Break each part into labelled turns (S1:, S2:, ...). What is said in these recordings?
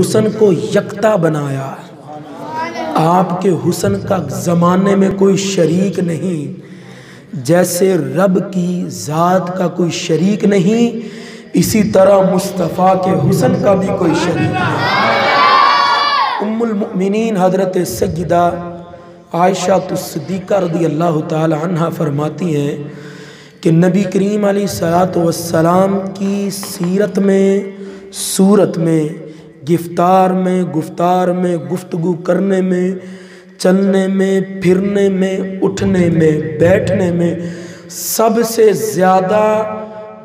S1: حسن کو یکتا بنایا۔ آپ کے حسن کا زمانے میں کوئی شریک نہیں۔ جیسے رب کی ذات کا کوئی شریک نہیں، اسی طرح مصطفیٰ کے حسن کا بھی کوئی شریک نہیں۔ ام المؤمنین حضرت سیدہ عائشہ تصدیقہ رضی اللہ تعالی عنہ فرماتی ہیں کہ نبی کریم علیہ السلام کی سیرت میں صورت میں گفتار میں گفتار میں، گفتگو کرنے میں، چلنے میں، پھرنے میں، اٹھنے میں، بیٹھنے میں سب سے زیادہ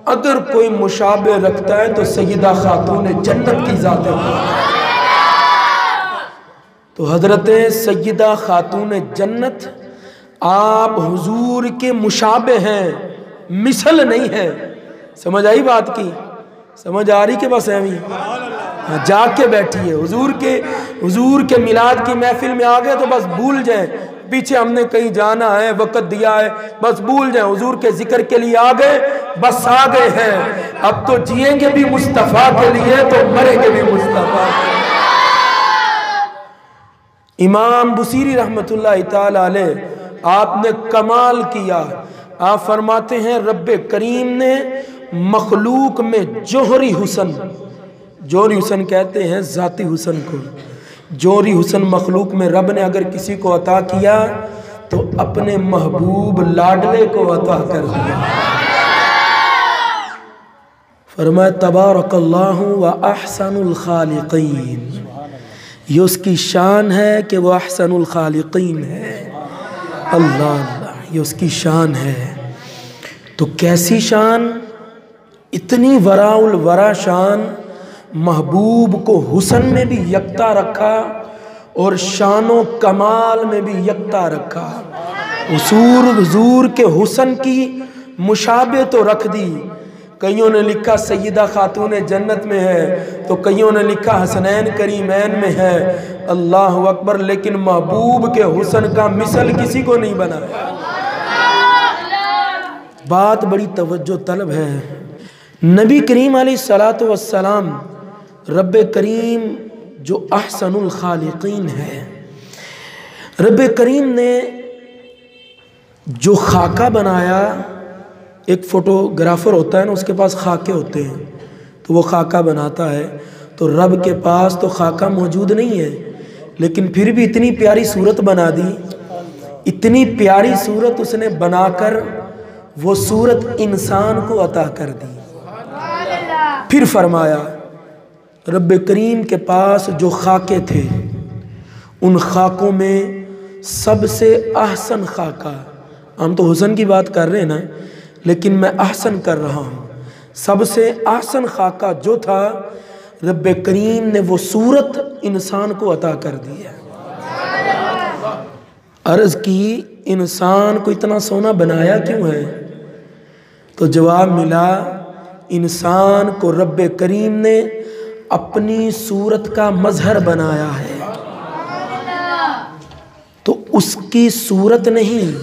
S1: اگر کوئی مشابہ رکھتا ہے تو سیدہ خاتون جنت کی ذات ہے۔ تو حضرت سیدہ خاتون جنت، آپ حضور کے مشابہ ہیں، مثل نہیں ہے سمجھ آئی بات کی؟ سمجھ آ رہی کہ بس ایویں؟ ہاں جا کے بیٹھی ہے۔ حضور کے حضور کے میلاد کی محفل میں آ گئے تو بس بھول جائیں۔ پیچھے ہم نے کہیں جانا ہے، وقت دیا ہے، بس بھول جائیں۔ حضور کے ذکر کے لیے آ گئے بس آ گئے ہیں۔ اب تو جیئیں گے بھی مصطفیٰ کے لیے، تو مریں گے بھی مصطفیٰ۔ امام بصیری رحمت اللہ تعالی علیہ، آپ نے کمال کیا۔ آپ فرماتے ہیں، رب کریم نے مخلوق میں جوہری حسن جوہری حسن کہتے ہیں ذاتی حسن کو۔ جوہری حسن مخلوق میں رب نے اگر کسی کو عطا کیا تو اپنے محبوب لاڈلے کو عطا کر دیا۔ فرمایا، تبارک اللہ و احسن الخالقین۔ یہ اس کی شان ہے کہ وہ احسن الخالقین ہے۔ اللہ اللہ، یہ اس کی شان ہے۔ تو کیسی شان؟ اتنی ورا الورا شان۔ محبوب کو حسن میں بھی یکتا رکھا اور شان و کمال میں بھی یکتا رکھا۔ حصور حضور کے حسن کی مشابہ تو رکھ دی۔ کئیوں نے لکھا سیدہ خاتون جنت میں ہے، تو کئیوں نے لکھا حسنین کریمین میں ہے۔ اللہ اکبر، لیکن محبوب کے حسن کا مثل کسی کو نہیں بنا۔ بات بڑی توجہ طلب ہے۔ نبی کریم علیہ السلام رب کریم جو احسن الخالقین ہے۔ رب کریم نے جو خاکہ بنایا ایک فوٹوگرافر ہوتا ہے نا اس کے پاس خاکے ہوتے ہیں۔ تو وہ خاکہ بناتا ہے۔ تو رب کے پاس تو خاکہ موجود نہیں ہے لیکن پھر بھی اتنی پیاری صورت بنا دی۔ اتنی پیاری صورت اس نے بنا کر وہ صورت انسان کو عطا کر دی۔ پھر فرمایا رب کریم کے پاس جو خاکے تھے، ان خاکوں میں سب سے احسن خاکہ۔ ہم تو حسن کی بات کر رہے ہیں نا، لیکن میں احسن کر رہا ہوں۔ سب سے احسن خاکہ جو تھا، رب کریم نے وہ صورت انسان کو عطا کر دی ہے۔ عرض کی، انسان کو اتنا سونا بنایا کیوں ہے؟ تو جواب ملا، انسان کو رب کریم نے اپنی صورت کا مظہر بنایا ہے۔ تو اس کی صورت نہیں،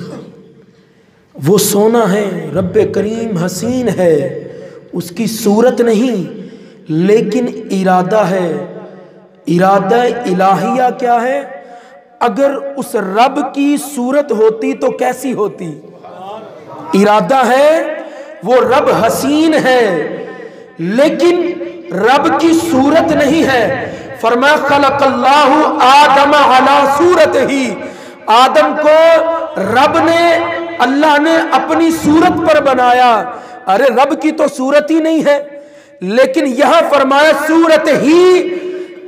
S1: وہ سونا ہے، رب کریم حسین ہے۔ اس کی صورت نہیں، لیکن ارادہ ہے۔ ارادہ الہیہ کیا ہے؟ اگر اس رب کی صورت ہوتی تو کیسی ہوتی؟ ارادہ ہے، وہ رب حسین ہے۔ لیکن رب کی صورت نہیں ہے۔ فرما خلق اللہ آدم علی صورت ہی آدم کو رب نے، اللہ نے اپنی صورت پر بنایا۔ ارے، رب کی تو صورت ہی نہیں ہے، لیکن یہاں فرمایا، صورت ہی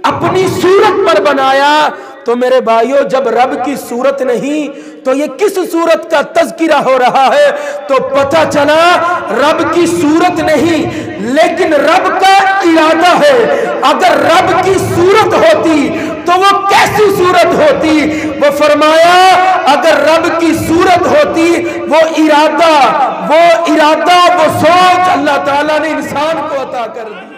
S1: اپنی صورت پر بنایا۔ تو میرے بھائیوں جب رب کی صورت نہیں، تو یہ کس صورت کا تذکرہ ہو رہا ہے؟ تو پتہ چلا، رب کی صورت نہیں، لیکن رب کا ہے۔ اگر رب کی صورت ہوتی تو وہ کیسی صورت ہوتی؟ وہ فرمایا، اگر رب کی صورت ہوتی، وہ ارادہ وہ ارادہ، وہ سوچ اللہ تعالیٰ نے انسان کو عطا کر دی۔